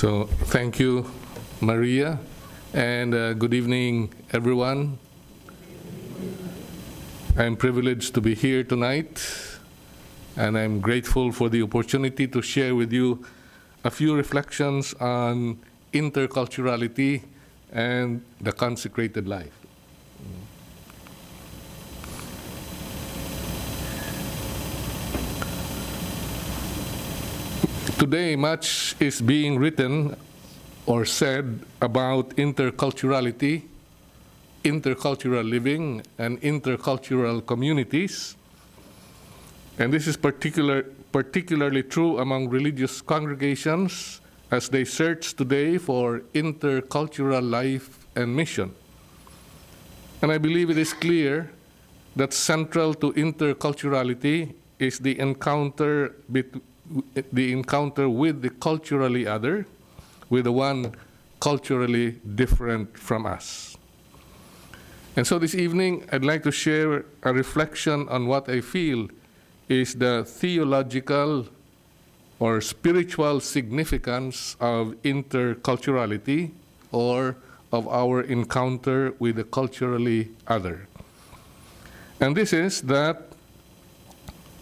So thank you, Maria, and uh, good evening, everyone. I'm privileged to be here tonight, and I'm grateful for the opportunity to share with you a few reflections on interculturality and the consecrated life. Today, much is being written or said about interculturality, intercultural living, and intercultural communities. And this is particular, particularly true among religious congregations as they search today for intercultural life and mission. And I believe it is clear that central to interculturality is the encounter between the encounter with the culturally other, with the one culturally different from us. And so this evening, I'd like to share a reflection on what I feel is the theological or spiritual significance of interculturality or of our encounter with the culturally other. And this is that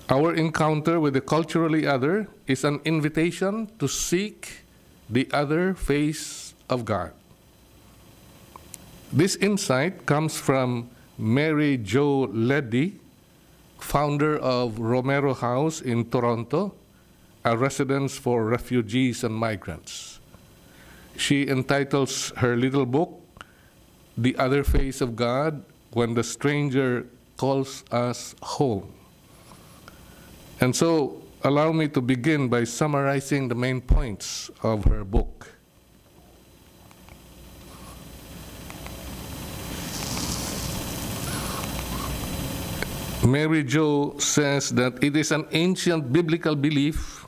our encounter with the culturally other is an invitation to seek the other face of God. This insight comes from Mary Jo Leddy, founder of Romero House in Toronto, a residence for refugees and migrants. She entitles her little book, The Other Face of God When the Stranger Calls Us Home. And so, allow me to begin by summarizing the main points of her book. Mary Jo says that it is an ancient biblical belief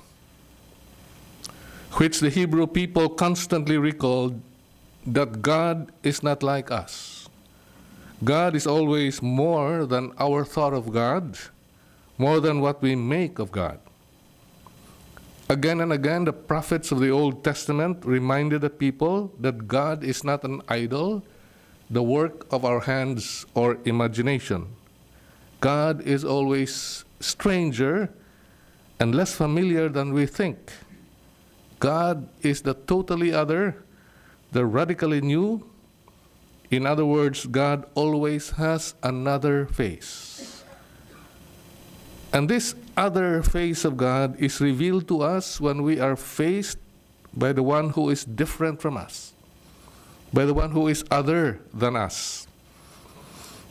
which the Hebrew people constantly recalled that God is not like us. God is always more than our thought of God more than what we make of God. Again and again, the prophets of the Old Testament reminded the people that God is not an idol, the work of our hands or imagination. God is always stranger and less familiar than we think. God is the totally other, the radically new. In other words, God always has another face. And this other face of God is revealed to us when we are faced by the one who is different from us, by the one who is other than us.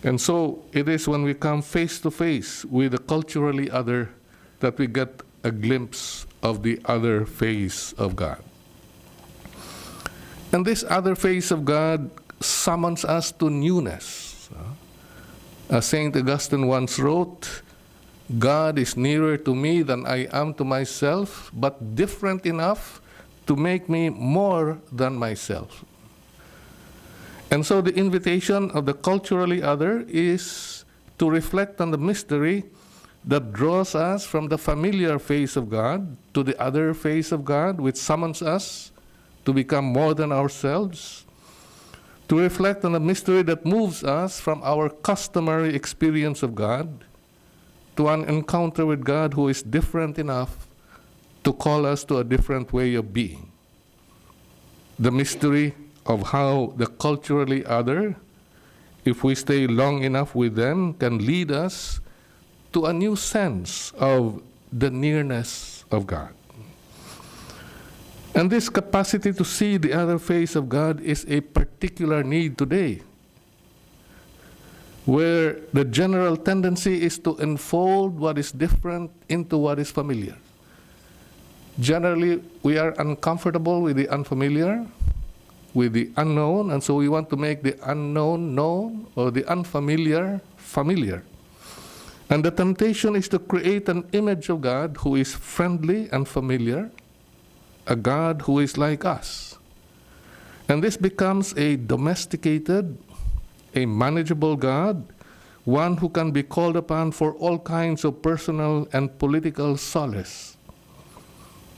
And so it is when we come face to face with the culturally other that we get a glimpse of the other face of God. And this other face of God summons us to newness. Uh, as St. Augustine once wrote, God is nearer to me than I am to myself, but different enough to make me more than myself. And so the invitation of the culturally other is to reflect on the mystery that draws us from the familiar face of God to the other face of God, which summons us to become more than ourselves, to reflect on the mystery that moves us from our customary experience of God to an encounter with God who is different enough to call us to a different way of being. The mystery of how the culturally other, if we stay long enough with them, can lead us to a new sense of the nearness of God. And this capacity to see the other face of God is a particular need today where the general tendency is to enfold what is different into what is familiar. Generally, we are uncomfortable with the unfamiliar, with the unknown, and so we want to make the unknown known or the unfamiliar familiar. And the temptation is to create an image of God who is friendly and familiar, a God who is like us. And this becomes a domesticated, a manageable God, one who can be called upon for all kinds of personal and political solace.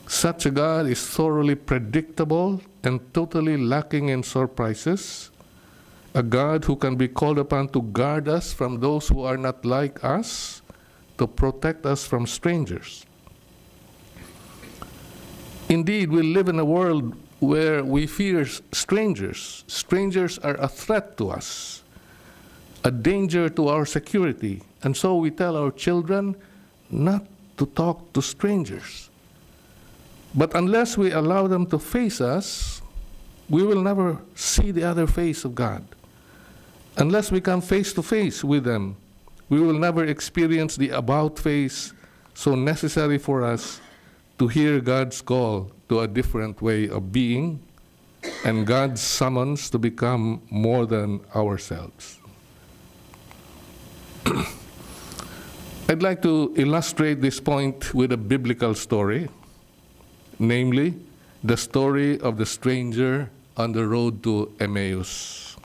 Such a God is thoroughly predictable and totally lacking in surprises. A God who can be called upon to guard us from those who are not like us, to protect us from strangers. Indeed, we live in a world where we fear strangers. Strangers are a threat to us, a danger to our security. And so we tell our children not to talk to strangers. But unless we allow them to face us, we will never see the other face of God. Unless we come face to face with them, we will never experience the about face so necessary for us to hear God's call to a different way of being and God's summons to become more than ourselves. I'd like to illustrate this point with a biblical story, namely, the story of the stranger on the road to Emmaus.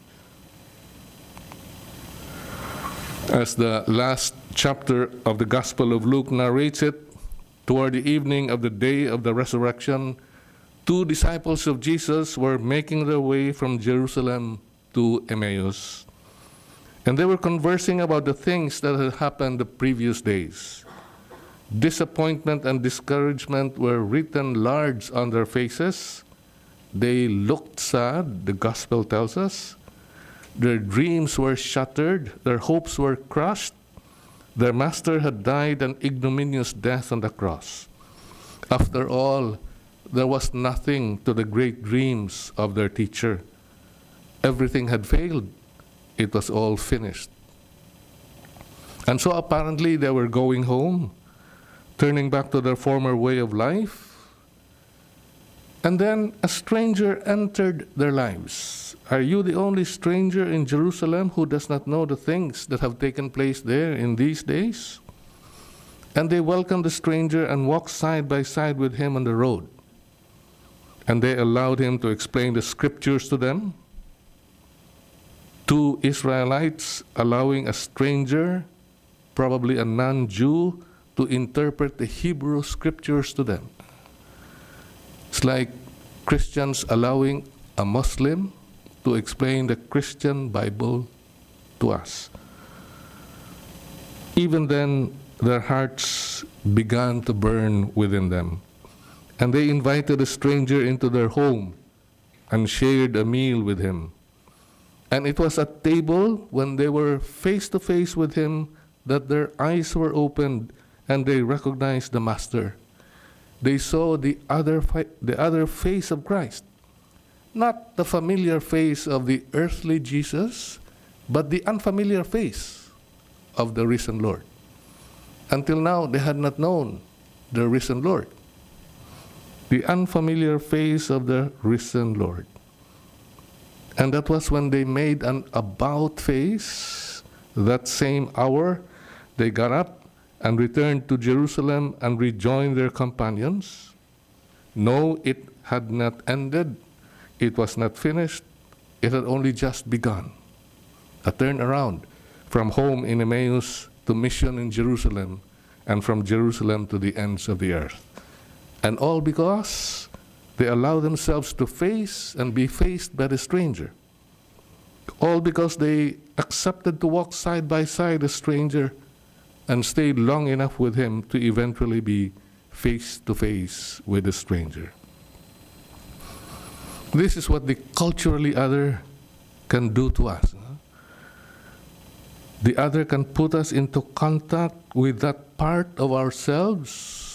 As the last chapter of the Gospel of Luke narrates it, toward the evening of the day of the resurrection, two disciples of Jesus were making their way from Jerusalem to Emmaus. And they were conversing about the things that had happened the previous days. Disappointment and discouragement were written large on their faces. They looked sad, the gospel tells us. Their dreams were shattered, their hopes were crushed. Their master had died an ignominious death on the cross. After all, there was nothing to the great dreams of their teacher. Everything had failed it was all finished. And so apparently they were going home, turning back to their former way of life. And then a stranger entered their lives. Are you the only stranger in Jerusalem who does not know the things that have taken place there in these days? And they welcomed the stranger and walked side by side with him on the road. And they allowed him to explain the scriptures to them two Israelites allowing a stranger, probably a non Jew, to interpret the Hebrew scriptures to them. It's like Christians allowing a Muslim to explain the Christian Bible to us. Even then, their hearts began to burn within them. And they invited a stranger into their home and shared a meal with him. And it was at table when they were face to face with him that their eyes were opened and they recognized the Master. They saw the other, the other face of Christ. Not the familiar face of the earthly Jesus, but the unfamiliar face of the risen Lord. Until now, they had not known the risen Lord. The unfamiliar face of the risen Lord. And that was when they made an about face. That same hour, they got up and returned to Jerusalem and rejoined their companions. No, it had not ended. It was not finished. It had only just begun. A turnaround from home in Emmaus to mission in Jerusalem, and from Jerusalem to the ends of the earth. And all because they allow themselves to face and be faced by the stranger. All because they accepted to walk side by side a stranger and stayed long enough with him to eventually be face to face with the stranger. This is what the culturally other can do to us. The other can put us into contact with that part of ourselves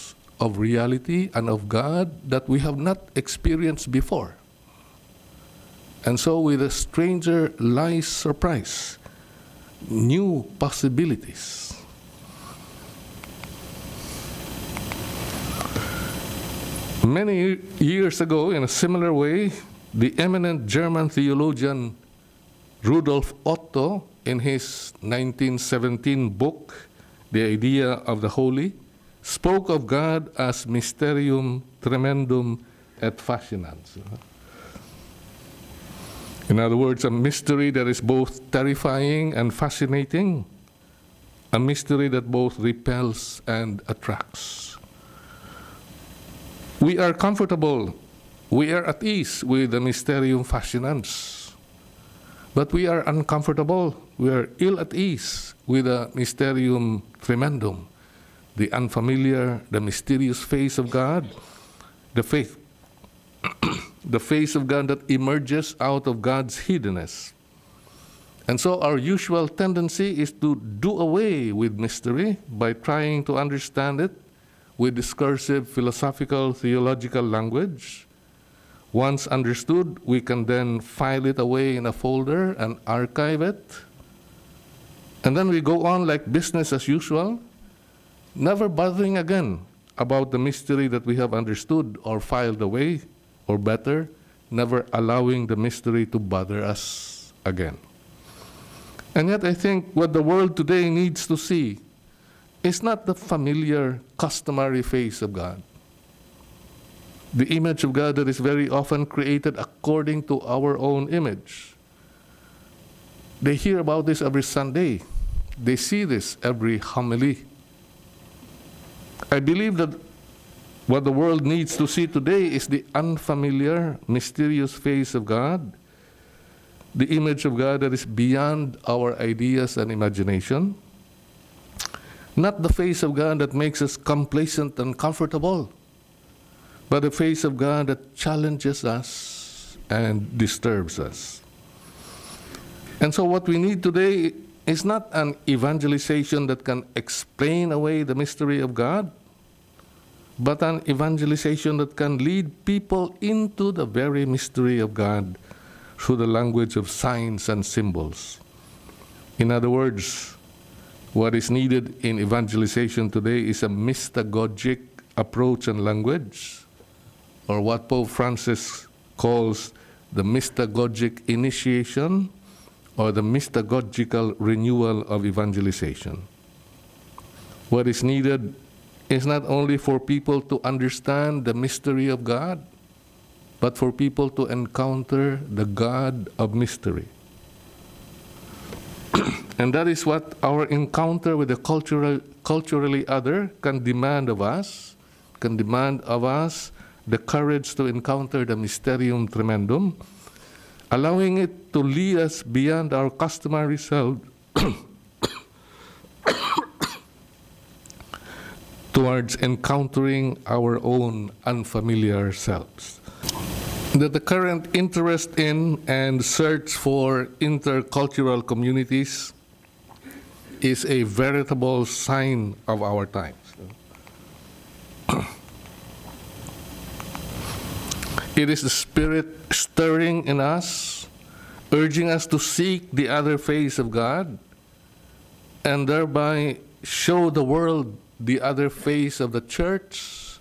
of reality and of God that we have not experienced before. And so, with a stranger lies surprise, new possibilities. Many years ago, in a similar way, the eminent German theologian Rudolf Otto, in his 1917 book, The Idea of the Holy, spoke of God as mysterium tremendum et fascinans. In other words, a mystery that is both terrifying and fascinating, a mystery that both repels and attracts. We are comfortable, we are at ease with the Mysterium Fascinans, but we are uncomfortable, we are ill at ease with the Mysterium Tremendum, the unfamiliar, the mysterious face of God, the faith, the face of God that emerges out of God's hiddenness. And so our usual tendency is to do away with mystery by trying to understand it with discursive, philosophical, theological language. Once understood, we can then file it away in a folder and archive it. And then we go on like business as usual, never bothering again about the mystery that we have understood or filed away, or better, never allowing the mystery to bother us again. And yet, I think what the world today needs to see is not the familiar, customary face of God. The image of God that is very often created according to our own image. They hear about this every Sunday. They see this every homily. I believe that what the world needs to see today is the unfamiliar, mysterious face of God the image of God that is beyond our ideas and imagination. Not the face of God that makes us complacent and comfortable, but the face of God that challenges us and disturbs us. And so, what we need today is not an evangelization that can explain away the mystery of God, but an evangelization that can lead people into the very mystery of God through the language of signs and symbols. In other words, what is needed in evangelization today is a mystagogic approach and language, or what Pope Francis calls the mystagogic initiation or the mystagogical renewal of evangelization. What is needed is not only for people to understand the mystery of God, but for people to encounter the God of mystery. and that is what our encounter with the cultural, culturally other can demand of us, can demand of us the courage to encounter the mysterium tremendum, allowing it to lead us beyond our customary self towards encountering our own unfamiliar selves that the current interest in and search for intercultural communities is a veritable sign of our times. it is the Spirit stirring in us, urging us to seek the other face of God, and thereby show the world the other face of the church,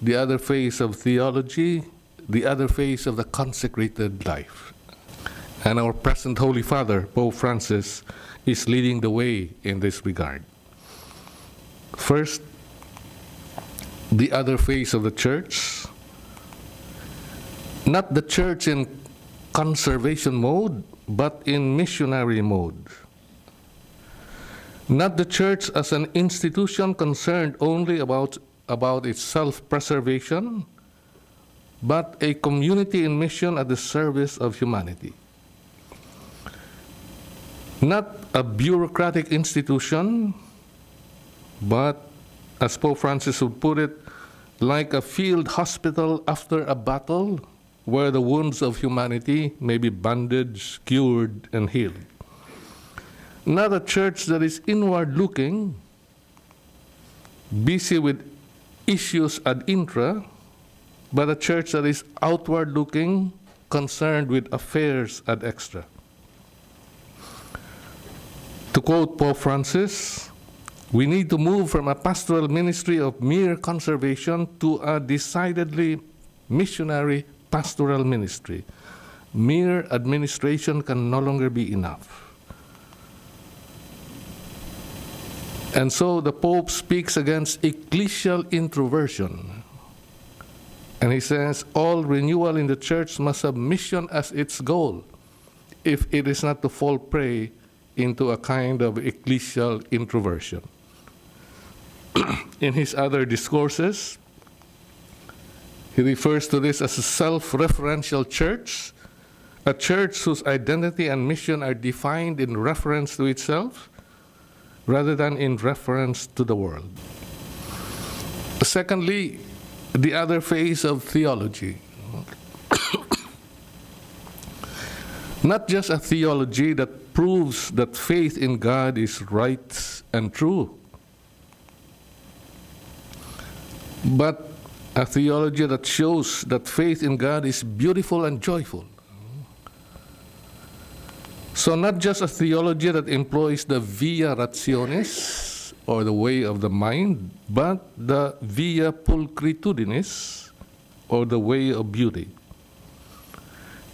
the other face of theology, the other face of the consecrated life. And our present Holy Father, Pope Francis, is leading the way in this regard. First, the other face of the church, not the church in conservation mode, but in missionary mode. Not the church as an institution concerned only about, about its self preservation, but a community in mission at the service of humanity. Not a bureaucratic institution, but, as Pope Francis would put it, like a field hospital after a battle where the wounds of humanity may be bandaged, cured, and healed. Not a church that is inward looking, busy with issues ad intra, but a church that is outward looking, concerned with affairs ad extra. To quote Pope Francis, we need to move from a pastoral ministry of mere conservation to a decidedly missionary pastoral ministry. Mere administration can no longer be enough. And so the Pope speaks against ecclesial introversion and he says, all renewal in the church must have mission as its goal, if it is not to fall prey into a kind of ecclesial introversion. in his other discourses, He refers to this as a self referential church, a church whose identity and mission are defined in reference to itself rather than in reference to the world. Secondly, the other phase of theology. Not just a theology that proves that faith in God is right and true, but a theology that shows that faith in God is beautiful and joyful. So, not just a theology that employs the via rationis, or the way of the mind, but the via pulchritudinis, or the way of beauty.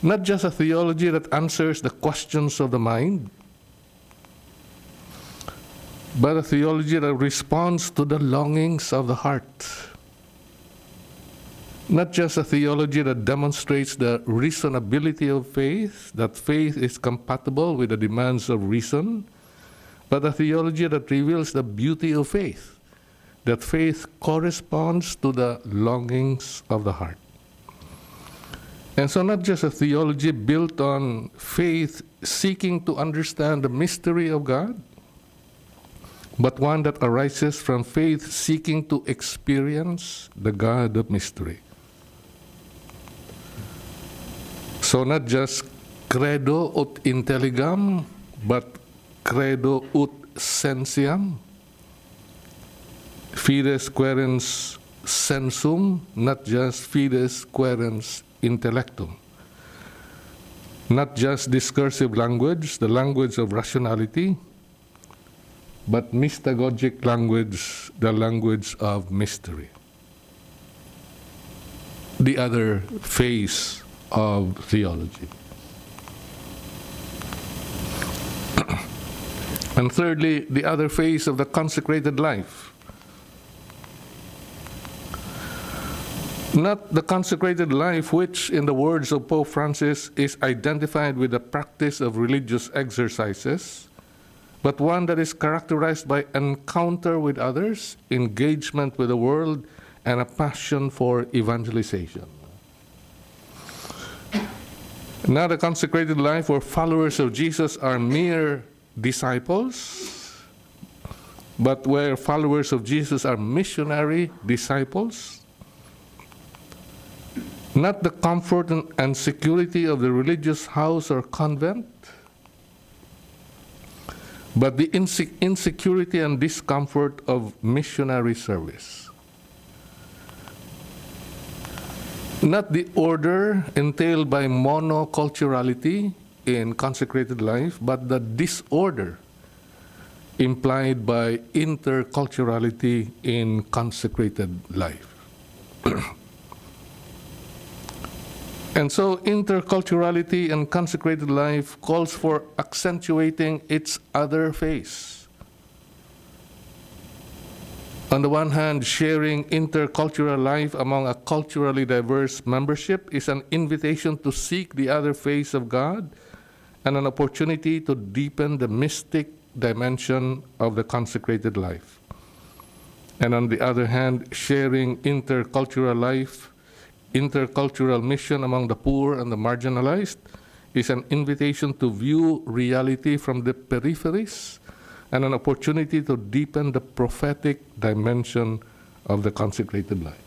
Not just a theology that answers the questions of the mind, but a theology that responds to the longings of the heart not just a theology that demonstrates the reasonability of faith, that faith is compatible with the demands of reason, but a theology that reveals the beauty of faith, that faith corresponds to the longings of the heart. And so, not just a theology built on faith seeking to understand the mystery of God, but one that arises from faith seeking to experience the God of mystery. So not just credo ut intelligam, but credo ut sensiam. Fides quaerens sensum, not just fides quaerens intellectum. Not just discursive language, the language of rationality, but mystagogic language, the language of mystery. The other phase of theology. and thirdly, the other phase of the consecrated life. Not the consecrated life, which, in the words of Pope Francis, is identified with the practice of religious exercises, but one that is characterized by encounter with others, engagement with the world, and a passion for evangelization. Now, the consecrated life where followers of Jesus are mere disciples, but where followers of Jesus are missionary disciples. Not the comfort and security of the religious house or convent, but the insecurity and discomfort of missionary service. Not the order entailed by monoculturality in consecrated life, but the disorder implied by interculturality in consecrated life. and so, interculturality and consecrated life calls for accentuating its other face on the one hand, sharing intercultural life among a culturally diverse membership is an invitation to seek the other face of God and an opportunity to deepen the mystic dimension of the consecrated life. And on the other hand, sharing intercultural life, intercultural mission among the poor and the marginalized is an invitation to view reality from the peripheries and an opportunity to deepen the prophetic dimension of the consecrated life.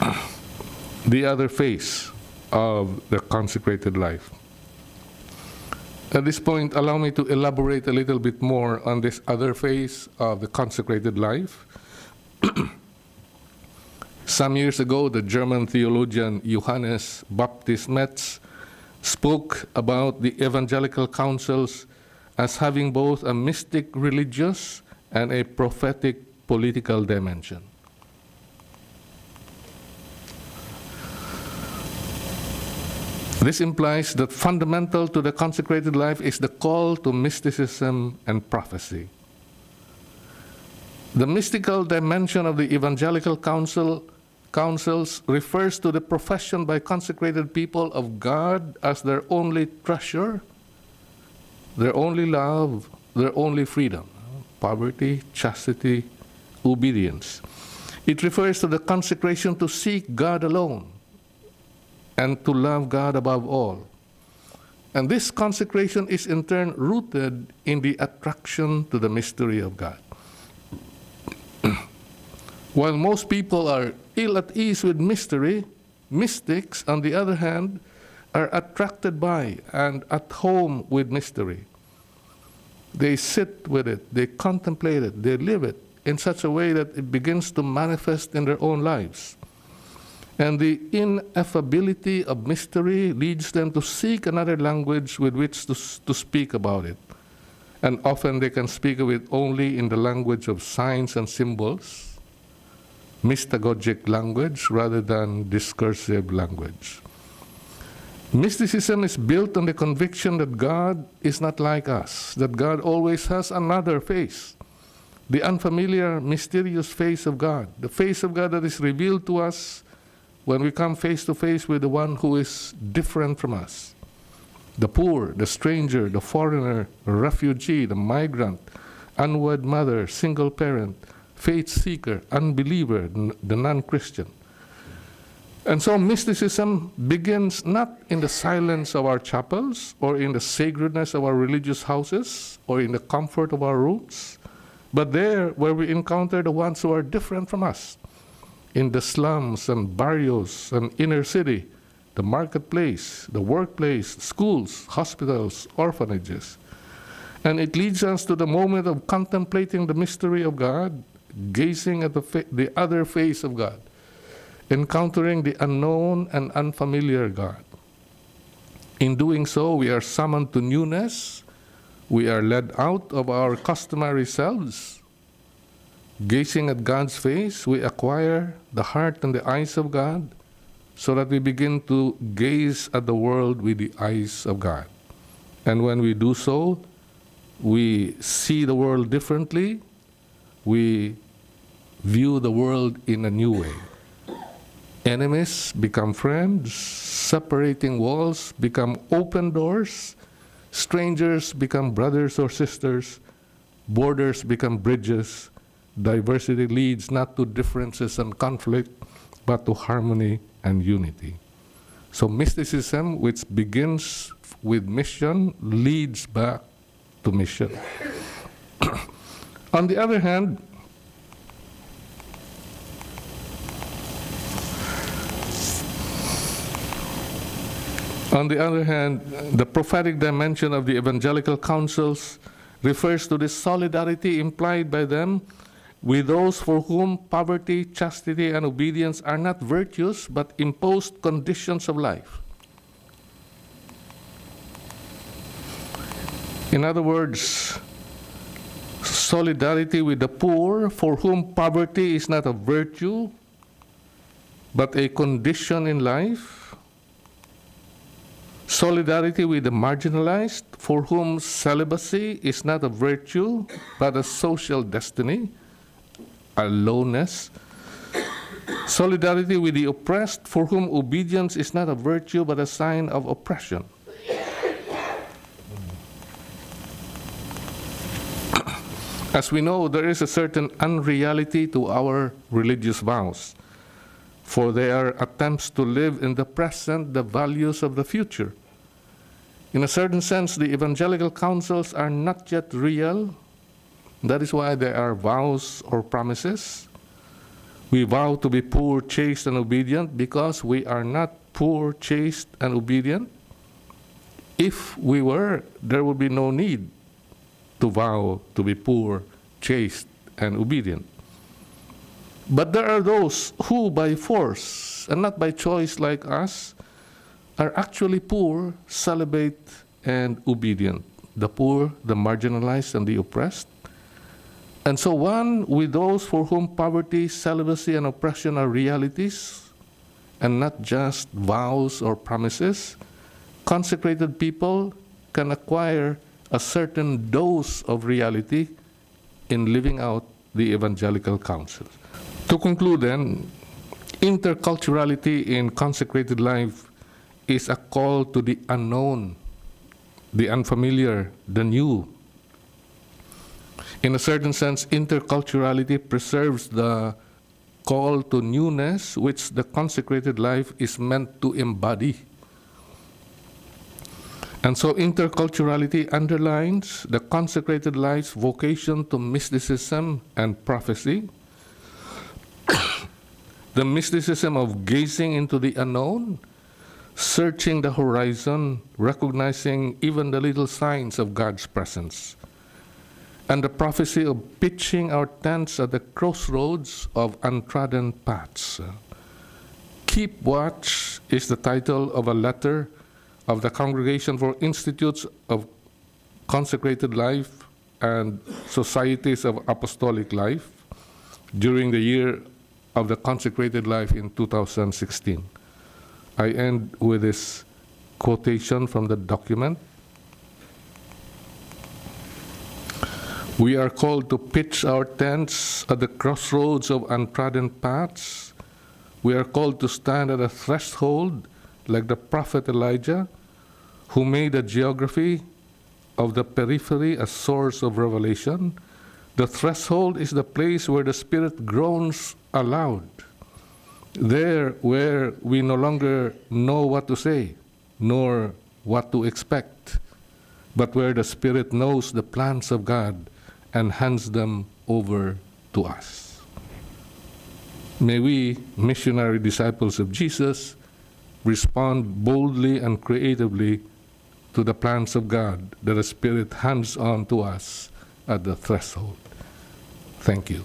the other face of the consecrated life. At this point, allow me to elaborate a little bit more on this other phase of the consecrated life. Some years ago, the German theologian Johannes Baptist Metz spoke about the evangelical counsels as having both a mystic religious and a prophetic political dimension. This implies that fundamental to the consecrated life is the call to mysticism and prophecy. The mystical dimension of the evangelical counsel counsels refers to the profession by consecrated people of God as their only treasure their only love, their only freedom poverty, chastity, obedience. It refers to the consecration to seek God alone and to love God above all. And this consecration is in turn rooted in the attraction to the mystery of God. While most people are ill at ease with mystery, mystics, on the other hand, are attracted by and at home with mystery. They sit with it, they contemplate it, they live it in such a way that it begins to manifest in their own lives. And the ineffability of mystery leads them to seek another language with which to, to speak about it. And often they can speak of it only in the language of signs and symbols, mystagogic language rather than discursive language. Mysticism is built on the conviction that God is not like us, that God always has another face, the unfamiliar, mysterious face of God, the face of God that is revealed to us when we come face to face with the one who is different from us the poor, the stranger, the foreigner, refugee, the migrant, unwed mother, single parent, faith seeker, unbeliever, the non Christian. And so mysticism begins not in the silence of our chapels or in the sacredness of our religious houses or in the comfort of our rooms, but there where we encounter the ones who are different from us in the slums and barrios and inner city, the marketplace, the workplace, schools, hospitals, orphanages. And it leads us to the moment of contemplating the mystery of God, gazing at the, the other face of God, encountering the unknown and unfamiliar God. In doing so, we are summoned to newness. We are led out of our customary selves Gazing at God's face, we acquire the heart and the eyes of God so that we begin to gaze at the world with the eyes of God. And when we do so, we see the world differently, we view the world in a new way. Enemies become friends, separating walls become open doors, strangers become brothers or sisters, borders become bridges diversity leads not to differences and conflict, but to harmony and unity. So mysticism, which begins with mission, leads back to mission. On the other hand, On the other hand, the prophetic dimension of the evangelical counsels refers to the solidarity implied by them with those for whom poverty, chastity, and obedience are not virtues but imposed conditions of life. In other words, solidarity with the poor for whom poverty is not a virtue but a condition in life. Solidarity with the marginalized for whom celibacy is not a virtue but a social destiny aloneness. Solidarity with the oppressed, for whom obedience is not a virtue but a sign of oppression. As we know, there is a certain unreality to our religious vows, for they are attempts to live in the present the values of the future. In a certain sense, the evangelical counsels are not yet real, that is why there are vows or promises. We vow to be poor, chaste, and obedient because we are not poor, chaste, and obedient. If we were, there would be no need to vow to be poor, chaste, and obedient. But there are those who, by force and not by choice like us, are actually poor, celibate, and obedient. The poor, the marginalized, and the oppressed. And so, one with those for whom poverty, celibacy, and oppression are realities and not just vows or promises, consecrated people can acquire a certain dose of reality in living out the evangelical counsel. To conclude, then, interculturality in consecrated life is a call to the unknown, the unfamiliar, the new, in a certain sense, interculturality preserves the call to newness which the consecrated life is meant to embody. And so interculturality underlines the consecrated life's vocation to mysticism and prophecy, the mysticism of gazing into the unknown, searching the horizon, recognizing even the little signs of God's presence, and the prophecy of pitching our tents at the crossroads of untrodden paths. Keep Watch is the title of a letter of the Congregation for Institutes of Consecrated Life and Societies of Apostolic Life during the year of the consecrated life in 2016. I end with this quotation from the document. We are called to pitch our tents at the crossroads of untrodden paths. We are called to stand at a threshold like the prophet Elijah, who made the geography of the periphery a source of revelation. The threshold is the place where the Spirit groans aloud. There, where we no longer know what to say, nor what to expect, but where the Spirit knows the plans of God and hands them over to us. May we, missionary disciples of Jesus, respond boldly and creatively to the plans of God that the Spirit hands on to us at the threshold. Thank you.